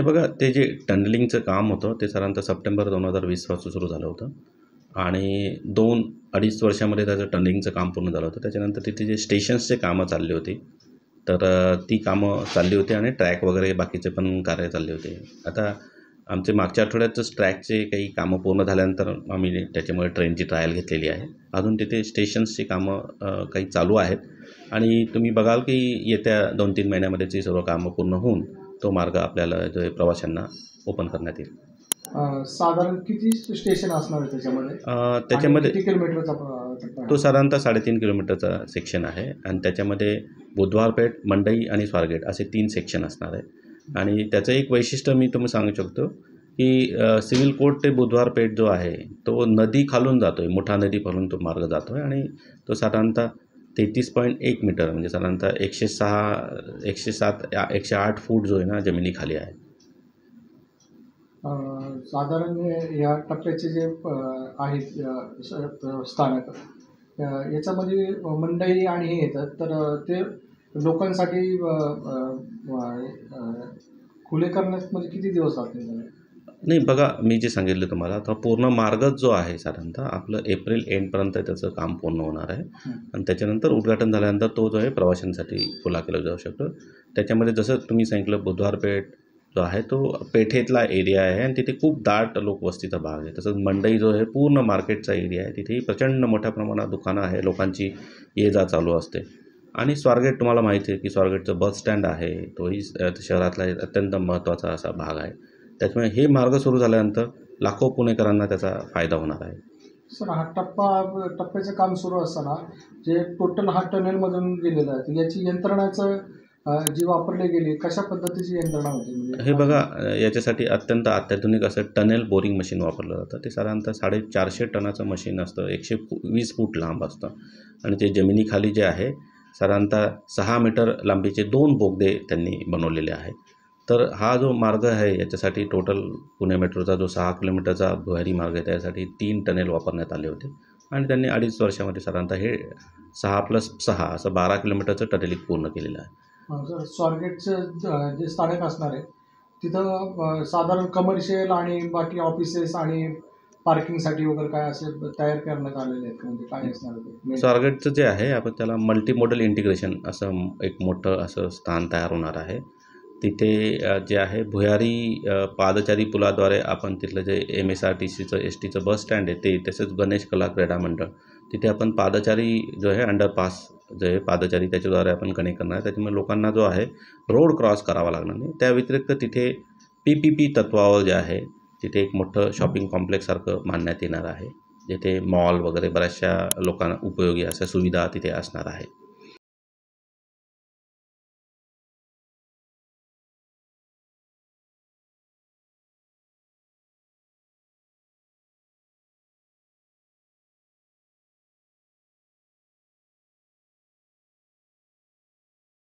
हे बघा ते जे टनलिंगचं काम होतं ते साधारणतः सप्टेंबर दोन हजार वीसपासून सुरू झालं होतं. आणि दोन अडीच वर्षामध्ये त्याचं टनलिंगचं काम पूर्ण झालं होतं. त्याच्यानंतर तिथे जे स्टेशन्सचे कामं चालली होती तर ती कामं चालली होती आणि ट्रॅक वगैरे बाकीचे पण कार्य चालले होते. आता आमचे मागच्या आठवड्यातच ट्रॅकचे काही कामं पूर्ण झाल्यानंतर आम्ही त्याच्यामुळे ट्रेनची ट्रायल घेतलेली आहे. अजून तिथे स्टेशन्सची कामं काही चालू आहेत. आणि तुम्ही बघाल की येत्या दोन तीन महिन्यामध्ये ती सर्व कामं पूर्ण होऊन तो मार्ग आपल्याला जो आहे प्रवाशांना ओपन करण्यात येईल. साधारण किती स्टेशन असणार आहे त्याच्यामध्ये? त्याच्यामध्ये किती किलोमीटरचा? तो साधारणतः साडेतीन किलोमीटरचा सेक्शन आहे. आणि त्याच्यामध्ये बुधवारपेठ मंडई आणि स्वारगेट असे तीन सेक्शन असणार आहे. आणि त्याचं एक वैशिष्ट्य मी तुम्ही सांगू शकतो की सिव्हिल कोर्ट ते बुधवारपेठ जो आहे तो नदी खालून जातो आहे मोठा नदी खालून तो मार्ग जातो आहे आणि तो साधारणतः तेहतीस पॉईंट एक मीटर म्हणजे साधारणतः एकशे सहा एकशे सात एकशे आठ फूट जो आहे ना जमिनीखाली आहे. साधारण या टप्प्याचे जे आहेत स्थानक याच्यामध्ये मंडई आणि हे येतात. तर ते लोकांसाठी खुले करण्यात म्हणजे किती दिवस लागतील? नाही बघा मी जे सांगितलं तुम्हाला तर पूर्ण मार्गच जो आहे साधारणतः आपलं एप्रिल एंडपर्यंत त्याचं काम पूर्ण होणार आहे. आणि त्याच्यानंतर उद्घाटन झाल्यानंतर तो जो आहे प्रवाशांसाठी खुला केला जाऊ शकतो. त्याच्यामध्ये जसं तुम्ही सांगितलं बुधवार पेठ जो आहे तो पेठेतला एरिया आहे आणि तिथे खूप दाट लोकवस्तीचा भाग आहे. तसंच मंडई जो आहे पूर्ण मार्केटचा एरिया आहे. तिथेही प्रचंड मोठ्या प्रमाणात दुकानं आहे लोकांची ये जा चालू असते. आणि स्वारगेट तुम्हाला माहिती आहे की स्वारगेटचं बस स्टँड आहे. तोही शहरातला अत्यंत महत्त्वाचा असा भाग आहे. त्याच्यामुळे हे मार्ग सुरू झाल्यानंतर लाखो पुणेकरांना त्याचा फायदा होणार आहे. सर हा टप्पा टप्प्याचं काम सुरू असताना जे टोटल हा टनेलमधून गेलेलं आहे याची यंत्रणाचं जी वापरली गेली कशा पद्धतीची यंत्रणा होती? म्हणजे हे बघा याच्यासाठी अत्यंत अत्याधुनिक असं टनेल बोरिंग मशीन वापरलं जातं. ते साधारणतः साडेचारशे टनाचं मशीन असतं. एकशे वीस फूट लांब असतं. आणि ते जमिनीखाली जे आहे साधारणतः सहा मीटर लांबीचे दोन बोगदे त्यांनी बनवलेले आहेत. तर हा जो मार्ग आहे याच्यासाठी टोटल पुणे मेट्रोचा जो सहा किलोमीटरचा भुयारी मार्ग आहे त्यासाठी तीन टनेल वापरण्यात आले होते आणि त्यांनी अडीच वर्षामध्ये साधारणतः हे सहा प्लस सहा असं बारा किलोमीटरचं टनेलिंग पूर्ण केलेलं आहे स्वारगेटचं ज- स्थानक असणार आहे तिथं साधारण कमर्शियल आणि बाकी ऑफिसेस आणि पार्किंगसाठी वगैरे काय असे तयार करण्यात आलेले आहेत? म्हणजे काय असणार? स्वारगेटचं जे आहे आपण त्याला मल्टीमोडल इंटिग्रेशन असं एक मोठं असं स्थान तयार होणार आहे तिथे जे आहे भुयारी पादचारी पुलाद्वारे आपण तिथलं जे एम एस आर टी सीचं एस टीचं बस स्टँड आहे ते तसेच गणेश कला क्रीडा मंडळ. तिथे आपण पादचारी जो आहे अंडरपास जे आहे पादचारी त्याच्याद्वारे आपण कनेक्ट करणार आहे. त्याच्यामुळे लोकांना जो आहे रोड क्रॉस करावा लागणार नाही. त्या व्यतिरिक्त तिथे पी पी पी तत्वावर जे आहे तिथे एक मोठं शॉपिंग कॉम्प्लेक्ससारखं मानण्यात येणार आहे. जिथे मॉल वगैरे बऱ्याचशा लोकांना उपयोगी अशा सुविधा तिथे असणार आहे